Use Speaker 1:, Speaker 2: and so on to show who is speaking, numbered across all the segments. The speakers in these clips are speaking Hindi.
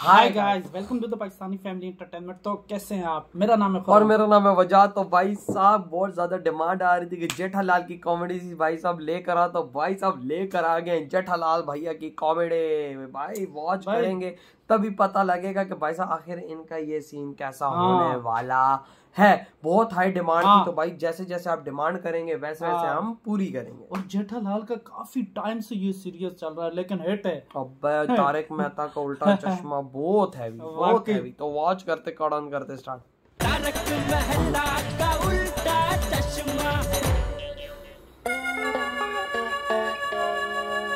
Speaker 1: Hi guys welcome to the Pakistani family entertainment तो कैसे हैं आप? मेरा नाम है
Speaker 2: और मेरा नाम है वजह तो भाई साहब बहुत ज़्यादा डिमांड आ रही थी कि जेठालाल की कॉमेडी भाई साहब लेकर आ। तो भाई साहब लेकर आ गए जेठालाल भैया की कॉमेडी भाई वॉच करेंगे। तभी पता लगेगा कि भाई साहब आखिर इनका ये सीन कैसा
Speaker 1: हाँ।
Speaker 2: होने वाला है बहुत हाई डिमांड
Speaker 1: हाँ।
Speaker 2: तो भाई जैसे जैसे आप डिमांड करेंगे वैसे
Speaker 1: हाँ। वैसे।
Speaker 2: हम पूरी करेंगे
Speaker 1: और जेठालाल का काफ़ी टाइम से ये सीरियस चल रहा है लेकिन हिट है
Speaker 2: अब तारक मेहता का उल्टा चश्मा बहुत हैवी बहुत। हैवी तो वॉच करते कड़न करते स्टार्ट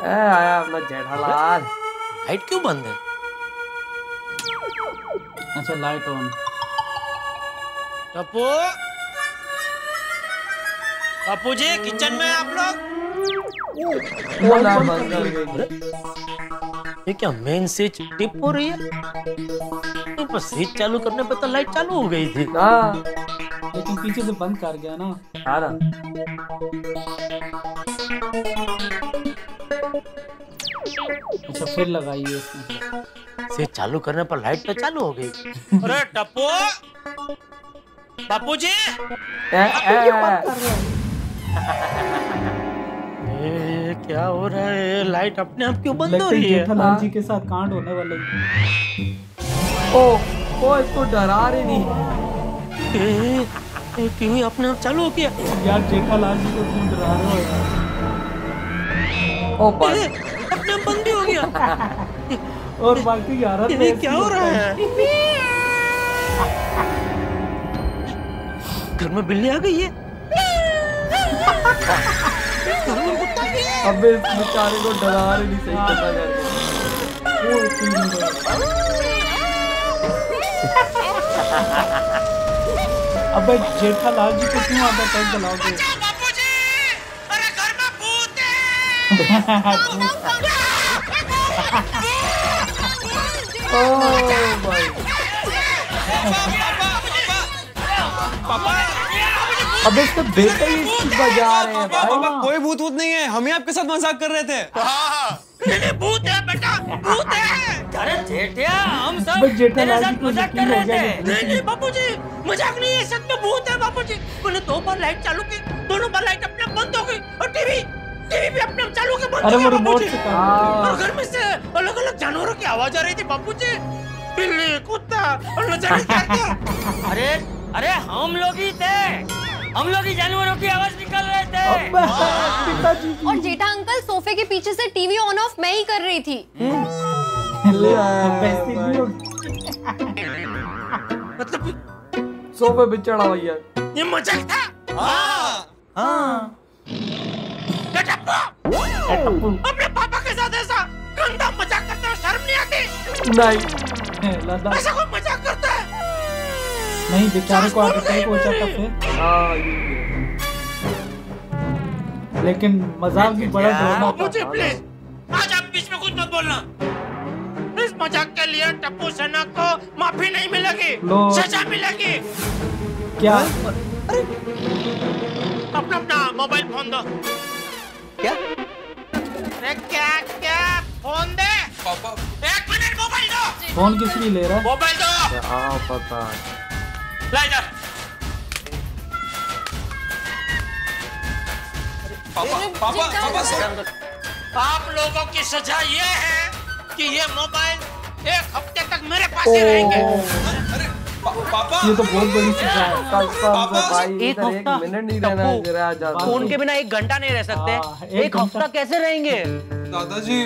Speaker 2: ए आया अपना जेठालाल
Speaker 3: लाइट क्यों बंद है
Speaker 1: अच्छा light on
Speaker 3: Tappu. Tappu ji kitchen में आप लोग? ये क्या मेन स्विच टिप हो रही है? नहीं, पर स्विच चालू करने पे तो लाइट चालू हो गई थी।
Speaker 2: हाँ।
Speaker 1: लेकिन पीछे से बंद कर गया ना।
Speaker 2: हाँ ना।
Speaker 1: अच्छा फिर लगाइए
Speaker 3: स्विच चालू करने पर लाइट तो चालू हो गई। अरे टप्पू! बापू जी
Speaker 2: ए, ए,
Speaker 3: क्या हो रहा है? लाइट अपने आप क्यों बंद हो
Speaker 1: है
Speaker 3: रही है?
Speaker 1: जेठालाल जी के साथ कांड होने वाले है।
Speaker 2: ओ ओ इसको डरा रही नहीं।
Speaker 3: ए, ए, क्यों अपने आप चालू हो गया?
Speaker 1: यार जेठालाल जी को क्यों डरा रहे हो यार?
Speaker 2: ओ बस
Speaker 3: अपने आप बंद भी हो गया
Speaker 1: और बाकी यार
Speaker 3: क्या हो रहा है? घर में बिल्ली आ गई है? है
Speaker 2: अब इस बेचारे को डरा रही नहीं सही पता करके।
Speaker 1: अबे जेठालाल जी को क्यों आधा टाइम चलाओगे
Speaker 3: बापूजी! अरे घर में भूत है।
Speaker 2: ओ भाई अब इसको बेटे ही इसकी बजा रहे हैं भाई।
Speaker 4: पापा कोई भूत भूत नहीं है। हम ही आपके साथ मज़ाक कर रहे थे।
Speaker 3: मेरे भूत है बेटा भूत है।
Speaker 5: अरे जेठिया हम सब तेरे
Speaker 1: जी
Speaker 5: साथ मज़ाक कर रहे थे।
Speaker 3: नहीं। नहीं बापूजी मज़ाक नहीं है सच में भूत है बापूजी। मैंने दो बार लाइट चालू की दोनों बार लाइट अपने आप बंद हो गई और टीवी चालू के
Speaker 1: अरे वो रिमोट से काम
Speaker 2: हाँ।
Speaker 3: और घर में से अलग अलग जानवरों की आवाज़ आ रही थी बापूजी बिल्ली कुत्ता और न जाने क्या क्या
Speaker 5: अरे अरे हम लोग ही थे। हम लोग ही जानवरों की आवाज़ निकाल रहे थे।
Speaker 1: की
Speaker 6: और जेठा अंकल सोफे के पीछे से टीवी ऑन ऑफ़ मैं ही कर रही थी।
Speaker 1: होगी
Speaker 3: मतलब
Speaker 2: सोफे पे चढ़ा भैया
Speaker 3: ये मज़ाक था?
Speaker 2: हाँ।
Speaker 3: टप्पू अपने पापा के साथ ऐसा गंदा मज़ाक करते हो शर्म नहीं आती
Speaker 2: नहीं
Speaker 3: ऐसा कोई मज़ाक करता है
Speaker 1: नहीं बेचारे को आगे कहीं हो जाता फिर
Speaker 2: हाँ
Speaker 1: लेकिन मज़ाक भी बड़ा डरना था
Speaker 3: मुझे प्लीज़ आज आप बीच में कुछ मत बोलना इस मज़ाक के लिए टप्पू सेना को माफ़ी नहीं मिलेगी सजा मिलेगी
Speaker 1: क्या
Speaker 3: अपना अपना मोबाइल फ़ोन दो
Speaker 4: क्या?
Speaker 3: क्या क्या? फ़ोन दे। एक मिनट मोबाइल दो।
Speaker 1: फ़ोन किस लिए ले रहा है?
Speaker 3: मोबाइल दो।
Speaker 2: हाँ पता है।
Speaker 3: ला इधर
Speaker 4: पापा पापा पापा
Speaker 3: आप लोगों की सजा ये है कि ये मोबाइल एक हफ़्ते तक मेरे पास ही रहेंगे।
Speaker 4: अरे
Speaker 1: ये तो बहुत बड़ी है।
Speaker 5: एक हफ़्ता।
Speaker 2: मिनट नहीं रहना
Speaker 5: फ़ोन के बिना एक घंटा नहीं रह
Speaker 1: हाँ,
Speaker 5: सकते
Speaker 1: एक
Speaker 5: एक हफ़्ता कैसे रहेंगे?
Speaker 4: दादाजी।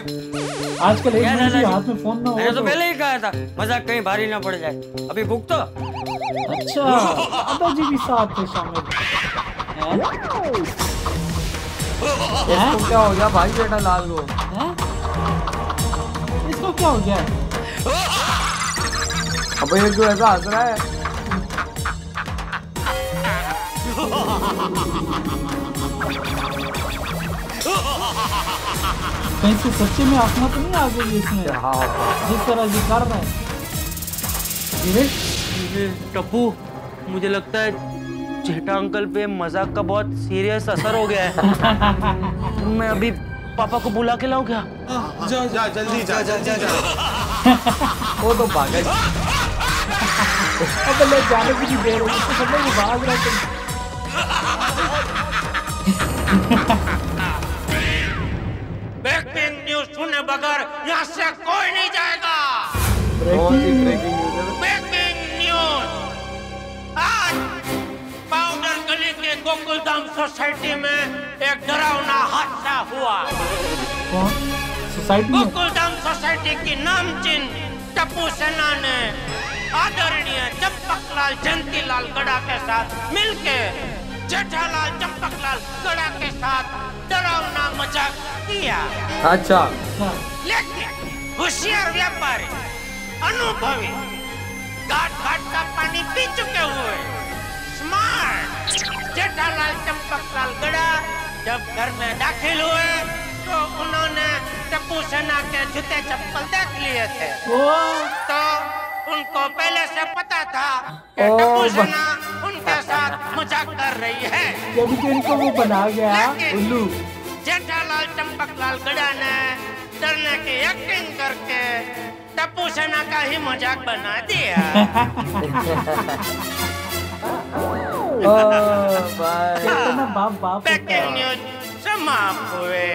Speaker 1: आजकल एक मिनट हाथ में फ़ोन ना हो
Speaker 5: तो
Speaker 1: तो।
Speaker 5: पहले ही कहा था मज़ाक कहीं भारी ना पड़ जाए। अभी भूख तो।
Speaker 1: अच्छा दादाजी भी साथ थे शामिल।
Speaker 2: इसको क्या हो गया भाई बेटा लाल को?
Speaker 1: इसको क्या हो गया?
Speaker 2: अब ये क्यों ऐसा हंस रहा है
Speaker 1: कहीं से सच्चे में आत्मा तो नहीं आ गई इसमें
Speaker 2: हाँ
Speaker 1: जिस तरह ये कर रहा है
Speaker 5: टप्पू मुझे लगता है जेठा अंकल पे मज़ाक का बहुत सीरियस असर हो गया है मैं अभी पापा को बुला के लाऊं क्या
Speaker 4: जा जा जल्दी जा जा जा जा
Speaker 2: वो तो भागा ही।
Speaker 1: अब ले जाने की नहीं दे रहे उसको समझ में भाग रहा है
Speaker 3: ब्रेकिंग न्यूज़ सुने बगैर यहाँ से कोई नहीं जाएगा।
Speaker 2: ब्रेकिंग न्यूज़
Speaker 3: ब्रेकिंग न्यूज़ आज पाउडर गली के गोकुलधाम सोसाइटी में एक डरावना हादसा हुआ।
Speaker 1: कौन? सोसाइटी
Speaker 3: गोकुलधाम सोसाइटी की नामचीन टप्पू सेना ने आदरणीय चंपकलाल जयंतीलाल गड़ा के साथ मिलके जेठालाल चंपकलाल गड़ा के साथ डरावना मज़ाक किया।
Speaker 2: अच्छा।
Speaker 3: लेकिन होशियार व्यापारी अनुभवी घाट घाट का पानी पी चुके हुए स्मार्ट जेठालाल चंपकलाल गड़ा जब घर में दाखिल हुए तो उन्होंने टप्पू सेना के जूते चप्पल देख लिए थे। तो उनको पहले से पता था कि उनके साथ मज़ाक कर रही है।
Speaker 1: जब कि इनको वो बना गया उल्लू।
Speaker 3: जेठालाल चंपकलाल गड़ा ने डरने की एक्टिंग करके टप्पू सेना का ही मज़ाक बना दिया।
Speaker 2: ओ
Speaker 1: बाप बाप
Speaker 3: न्यूज़ समाप्त हुए।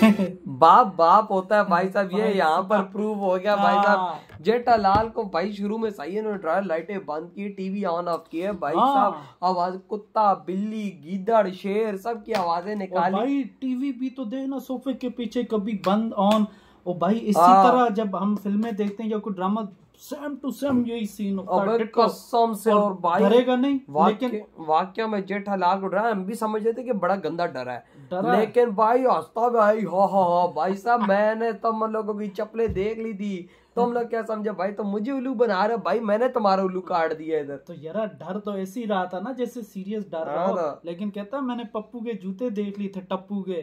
Speaker 2: बाप बाप होता है भाई साहब ये यहाँ पर प्रूव हो गया भाई
Speaker 1: हाँ।
Speaker 2: साहब जेठालाल को भाई शुरू में सही है ड्रायर लाइटें बंद की टीवी ऑन ऑफ़ की है भाई
Speaker 1: हाँ।
Speaker 2: साहब आवाज़ कुत्ता बिल्ली गीदड़ शेर सब की आवाज़ें निकाली
Speaker 1: भाई टीवी भी तो देना सोफे के पीछे कभी बंद ऑन और भाई इसी
Speaker 2: हाँ।
Speaker 1: तरह जब हम फ़िल्में देखते हैं या कोई ड्रामा सेम टू सेम यही सीन होता है
Speaker 2: अबे कसम से और भाई
Speaker 1: डरेगा नहीं
Speaker 2: वाक्य वाक्य में जेठालाल को डरा हम भी समझते थे कि बड़ा गंदा डरा है।
Speaker 1: डरा।
Speaker 2: लेकिन भाई हंसता भाई हो हो हो भाई साहब मैंने तुम लोगों की चप्पलें देख ली थी। तुम लोग क्या समझे? भाई तो मुझे उल्लू बना रहे भाई मैंने तुम्हारा उल्लू काट दिया इधर।
Speaker 1: तो यार डर तो ऐसे ही रहा था ना जैसे सीरियस डर रहा
Speaker 2: हाँ।
Speaker 1: हो। लेकिन कहता मैंने पप्पू के जूते देख लिए थे टप्पू के।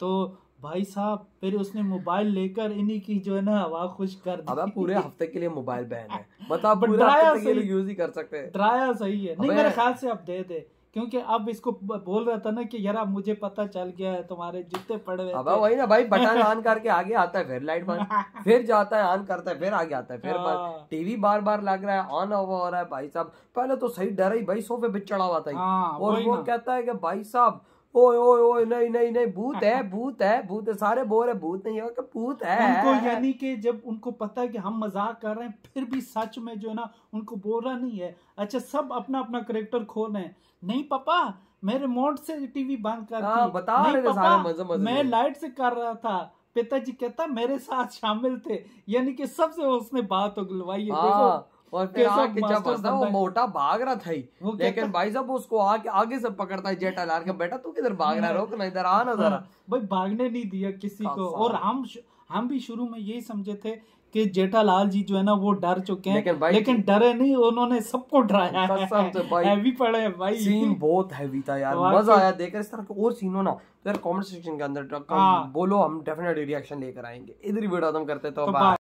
Speaker 1: तो भाई साहब फिर उसने मोबाइल लेकर इन्हीं की जो है ना हवा खुश कर दी।
Speaker 2: अबे पूरे हफ़्ते के लिए मोबाइल बैन है। मतलब पूरे हफ़्ते के लिए
Speaker 1: सही।
Speaker 2: यूज़ ही कर सकते हैं।
Speaker 1: डराया सही है। नहीं मेरे ख्याल से अब दे दे क्योंकि अब इसको बोल रहा था ना कि यार अब मुझे पता चल गया है तुम्हारे जूते पड़ हुए
Speaker 2: अबे वही ना भाई बटन ऑन करके आगे आता है फिर लाइट बंद। फिर जाता है ऑन करता है फिर आगे आता है फिर
Speaker 1: हाँ।
Speaker 2: बंद टीवी बार बार लग रहा है ऑन ऑफ़ हो रहा है भाई साहब। पहले तो सही डर ही भाई सोफे पे चढ़ा हुआ था हाँ, और वो कहता है कि भाई साहब ओए ओए ओए नहीं नहीं नहीं भूत है भूत है भूत है सारे बोल रहे भूत नहीं है भूत है।
Speaker 1: उनको यानी कि जब उनको पता है कि हम मज़ाक कर रहे हैं फिर भी सच में जो है ना उनको बोल रहा नहीं है। अच्छा सब अपना अपना करेक्टर खोल रहे हैं। नहीं पापा मैं रिमोट से टीवी बंद कर
Speaker 2: हाँ,
Speaker 1: दी।
Speaker 2: बता
Speaker 1: नहीं
Speaker 2: रहे थे
Speaker 1: पापा,
Speaker 2: सारे मज़े मज़े
Speaker 1: मैं लाइट से कर रहा था। पिताजी कहता मेरे साथ शामिल थे। यानी कि सबसे उसने बात उगलवाई है देखो
Speaker 2: हाँ और फिर आके जब हंसता वो मोटा भाग रहा था ही। लेकिन भाई साहब उसको आगे आगे से पकड़ता है जेठालाल का बेटा तू किधर भाग रहा है? रोक ना इधर आ ना जरा।
Speaker 1: हाँ, भाई भागने नहीं दिया किसी को। और हम हम भी शुरू में यही समझे थे कि जेठालाल जी जो है ना वो डर चुके हैं।
Speaker 2: लेकिन भाई-
Speaker 1: लेकिन डरे नहीं उन्होंने सबको डराया
Speaker 2: भाई।
Speaker 1: हैवी पड़े हैं भाई।
Speaker 2: सीन बहुत हैवी था यार। मज़ा आया देखकर। इस तरह के और सीन हो ना तो यार कमेंट सेक्शन के अंदर
Speaker 1: हाँ।
Speaker 2: बोलो हम डेफिनेटली रिएक्शन लेकर आएँगे। इधर ही वीडियो खत्म करते तो
Speaker 1: तो बाय